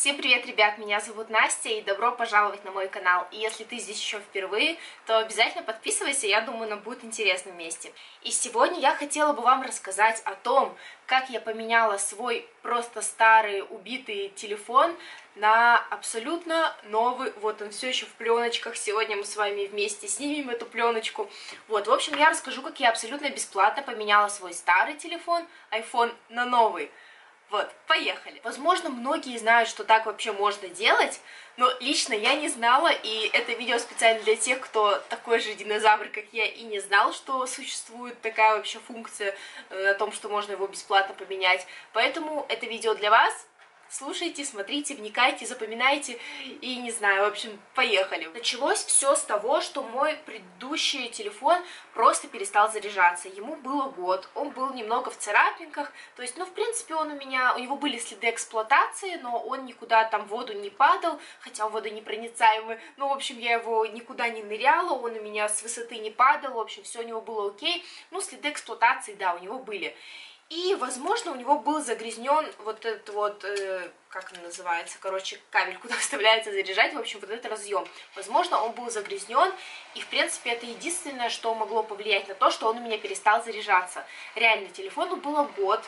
Всем привет, ребят, меня зовут Настя, и добро пожаловать на мой канал. И если ты здесь еще впервые, то обязательно подписывайся, я думаю, нам будет интересно вместе. И сегодня я хотела бы вам рассказать о том, как я поменяла свой просто старый убитый телефон на абсолютно новый, вот он все еще в пленочках, сегодня мы с вами вместе снимем эту пленочку. Вот, в общем, я расскажу, как я абсолютно бесплатно поменяла свой старый телефон, iPhone, на новый. Вот, поехали. Возможно, многие знают, что так вообще можно делать, но лично я не знала, и это видео специально для тех, кто такой же динозавр, как я, и не знал, что существует такая вообще функция э, о том, что можно его бесплатно поменять. Поэтому это видео для вас, слушайте, смотрите, вникайте, запоминайте и не знаю, в общем, поехали. Началось все с того, что мой предыдущий телефон просто перестал заряжаться. Ему было год, он был немного в царапинках, то есть, ну, в принципе, он у меня, у него были следы эксплуатации, но он никуда там в воду не падал, хотя он водонепроницаемый, ну, в общем, я его никуда не ныряла, он у меня с высоты не падал, в общем, все у него было окей, ну, следы эксплуатации, да, у него были. И, возможно, у него был загрязнен вот этот вот, э, как он называется, короче, кабель, куда вставляется заряжать, в общем, вот этот разъем. Возможно, он был загрязнен, и, в принципе, это единственное, что могло повлиять на то, что он у меня перестал заряжаться. Реально, телефону было год,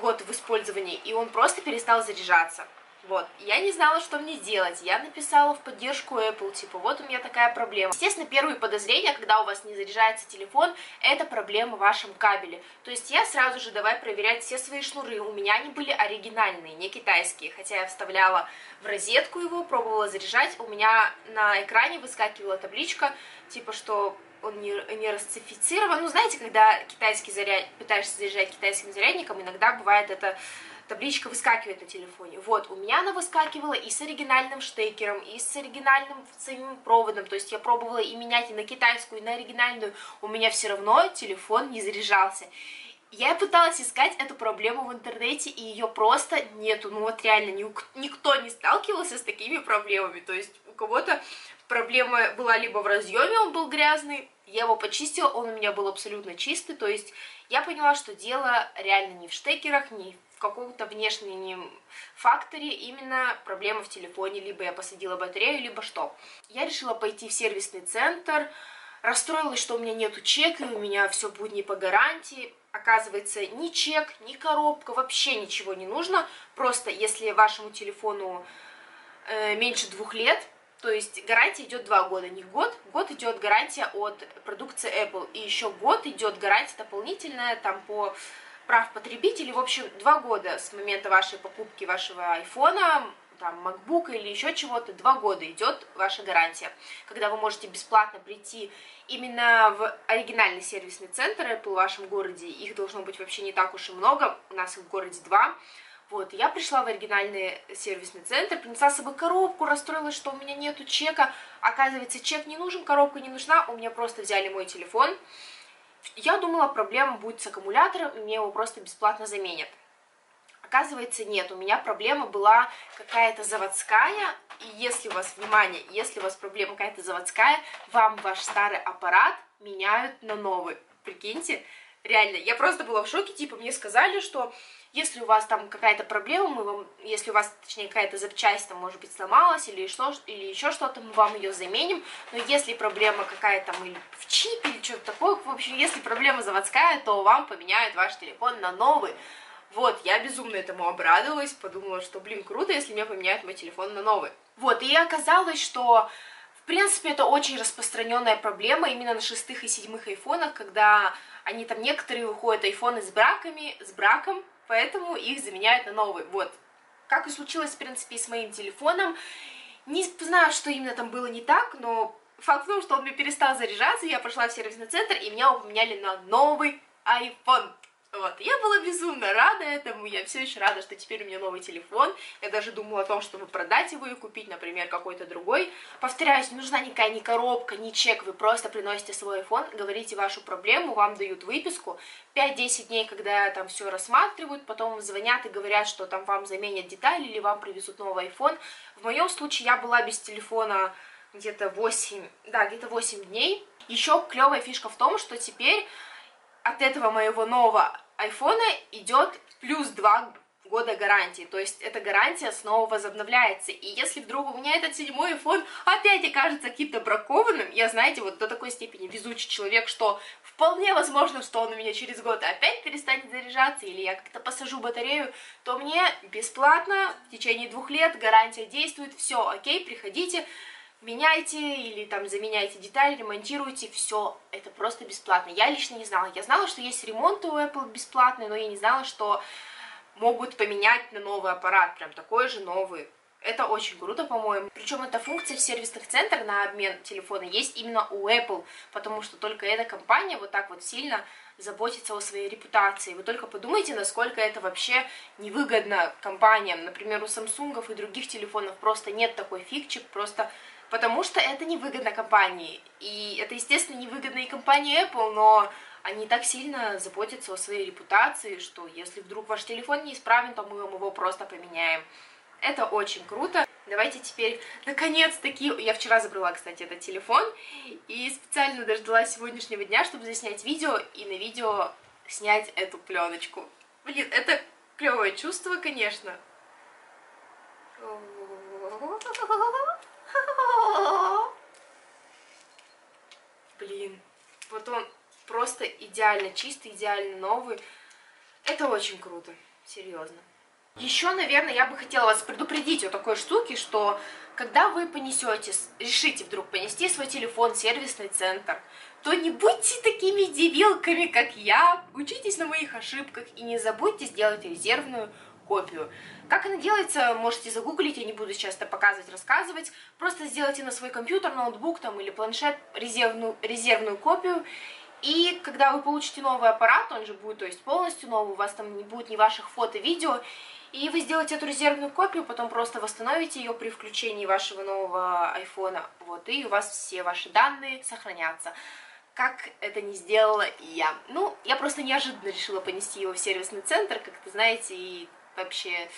год в использовании, и он просто перестал заряжаться. Вот, я не знала, что мне делать. Я написала в поддержку Apple, типа, вот у меня такая проблема. Естественно, первые подозрения, когда у вас не заряжается телефон, это проблема в вашем кабеле. То есть я сразу же давай проверять все свои шнуры. У меня они были оригинальные, не китайские. Хотя я вставляла в розетку его, пробовала заряжать. У меня на экране выскакивала табличка, типа, что он не, не расцифицирован. Ну, знаете, когда китайский заряд... пытаешься заряжать китайским зарядником, иногда бывает это табличка выскакивает на телефоне. Вот, у меня она выскакивала и с оригинальным штекером, и с оригинальным самим проводом. То есть я пробовала и менять и на китайскую, и на оригинальную. У меня все равно телефон не заряжался. Я пыталась искать эту проблему в интернете, и ее просто нету. Ну вот реально, никто не сталкивался с такими проблемами. То есть у кого-то проблема была либо в разъеме, он был грязный, я его почистила, он у меня был абсолютно чистый, то есть я поняла, что дело реально не в штекерах, не в каком-то внешнем факторе, именно проблема в телефоне, либо я посадила батарею, либо что. Я решила пойти в сервисный центр, расстроилась, что у меня нету чека, и у меня все будет не по гарантии. Оказывается, ни чек, ни коробка, вообще ничего не нужно, просто если вашему телефону э, меньше двух лет, то есть гарантия идет два года, не год. Год идет гарантия от продукции Apple. И еще год идет гарантия дополнительная там по прав потребителей. В общем, два года с момента вашей покупки вашего айфона, там, MacBook или еще чего-то, два года идет ваша гарантия. Когда вы можете бесплатно прийти именно в оригинальный сервисный центр Apple в вашем городе. Их должно быть вообще не так уж и много. У нас их в городе два. Вот, я пришла в оригинальный сервисный центр, принесла с собой коробку, расстроилась, что у меня нету чека. Оказывается, чек не нужен, коробка не нужна, у меня просто взяли мой телефон. Я думала, проблема будет с аккумулятором, и мне его просто бесплатно заменят. Оказывается, нет, у меня проблема была какая-то заводская, и если у вас, внимание, если у вас проблема какая-то заводская, вам ваш старый аппарат меняют на новый. Прикиньте, реально, я просто была в шоке, типа, мне сказали, что если у вас там какая-то проблема, мы вам, если у вас, точнее, какая-то запчасть там, может быть, сломалась или, что, или еще что-то, мы вам ее заменим. Но если проблема какая-то там или в чипе или что-то такое, в общем, если проблема заводская, то вам поменяют ваш телефон на новый. Вот, я безумно этому обрадовалась, подумала, что, блин, круто, если мне поменяют мой телефон на новый. Вот, и оказалось, что, в принципе, это очень распространенная проблема именно на шестых и седьмых айфонах, когда они там, некоторые выходят айфоны с браками, с браком, поэтому их заменяют на новый. Вот. Как и случилось, в принципе, и с моим телефоном. Не знаю, что именно там было не так, но факт в том, что он мне перестал заряжаться, я пошла в сервисный центр, и меня поменяли на новый iPhone. Вот, я была безумно рада этому, я все еще рада, что теперь у меня новый телефон, я даже думала о том, чтобы продать его и купить, например, какой-то другой. Повторяюсь, не нужна никакая ни коробка, ни чек, вы просто приносите свой iPhone, говорите вашу проблему, вам дают выписку, 5-10 дней, когда там все рассматривают, потом звонят и говорят, что там вам заменят детали или вам привезут новый iPhone. В моем случае я была без телефона где-то 8, да, где-то 8 дней. Еще клевая фишка в том, что теперь от этого моего нового айфона идет плюс 2 года гарантии, то есть эта гарантия снова возобновляется, и если вдруг у меня этот седьмой iPhone опять окажется каким-то бракованным, я, знаете, вот до такой степени везучий человек, что вполне возможно, что он у меня через год опять перестанет заряжаться, или я как-то посажу батарею, то мне бесплатно в течение двух лет гарантия действует, все, окей, приходите, меняйте или там заменяйте детали, ремонтируйте, все, это просто бесплатно. Я лично не знала, я знала, что есть ремонт у Apple бесплатный, но я не знала, что могут поменять на новый аппарат, прям такой же новый. Это очень круто, по-моему. Причем эта функция в сервисных центрах на обмен телефона есть именно у Apple, потому что только эта компания вот так вот сильно заботится о своей репутации. Вы только подумайте, насколько это вообще невыгодно компаниям. Например, у Samsung и других телефонов просто нет такой фикчик, просто потому что это невыгодно компании. И это, естественно, невыгодно и компании Apple, но они так сильно заботятся о своей репутации, что если вдруг ваш телефон неисправен, то мы вам его просто поменяем. Это очень круто. Давайте теперь, наконец-таки, я вчера забрала, кстати, этот телефон, и специально дождалась сегодняшнего дня, чтобы заснять видео, и на видео снять эту пленочку. Блин, это клевое чувство, конечно. Вот он просто идеально чистый, идеально новый. Это очень круто, серьезно. Еще, наверное, я бы хотела вас предупредить о такой штуке, что когда вы понесете, решите вдруг понести свой телефон в сервисный центр, то не будьте такими дебилками, как я, учитесь на моих ошибках и не забудьте сделать резервную копию. Как она делается, можете загуглить, я не буду сейчас это показывать, рассказывать. Просто сделайте на свой компьютер, ноутбук там, или планшет резервную, резервную копию, и когда вы получите новый аппарат, он же будет, то есть полностью новый, у вас там не будет ни ваших фото, видео, и вы сделаете эту резервную копию, потом просто восстановите ее при включении вашего нового айфона, вот, и у вас все ваши данные сохранятся. Как это не сделала я. Ну, я просто неожиданно решила понести его в сервисный центр, как-то, знаете, и вообще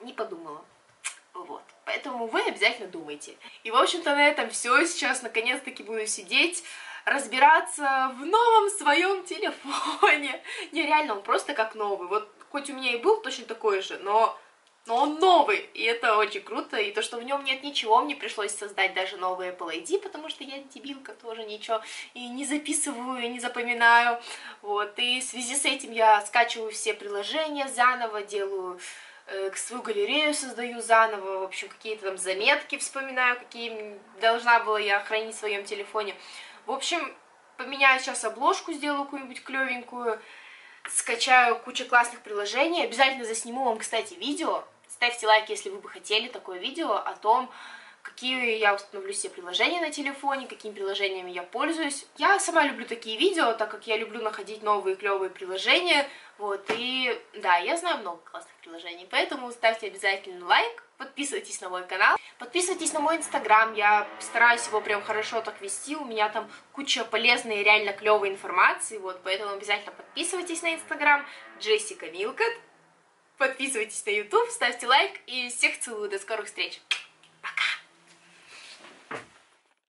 не подумала. Вот. Поэтому вы обязательно думайте. И, в общем-то, на этом все. Сейчас, наконец-таки, буду сидеть разбираться в новом своем телефоне. Нереально, он просто как новый. Вот хоть у меня и был точно такой же, но, но он новый, и это очень круто. И то, что в нем нет ничего, мне пришлось создать даже новый Apple ID, потому что я дебилка тоже ничего и не записываю, и не запоминаю. Вот, и в связи с этим я скачиваю все приложения заново, делаю э, свою галерею создаю заново, в общем, какие-то там заметки вспоминаю, какие должна была я хранить в своем телефоне. В общем, поменяю сейчас обложку, сделаю какую-нибудь клевенькую, скачаю кучу классных приложений, обязательно засниму вам, кстати, видео. Ставьте лайк, если вы бы хотели такое видео о том, какие я установлю себе приложения на телефоне, какими приложениями я пользуюсь. Я сама люблю такие видео, так как я люблю находить новые клевые приложения, вот, и да, я знаю много классных приложений, поэтому ставьте обязательно лайк, подписывайтесь на мой канал, подписывайтесь на мой инстаграм, я стараюсь его прям хорошо так вести, у меня там куча полезной и реально клевой информации, вот, поэтому обязательно подписывайтесь на инстаграм, Джессика Милкот, подписывайтесь на YouTube, ставьте лайк и всех целую, до скорых встреч!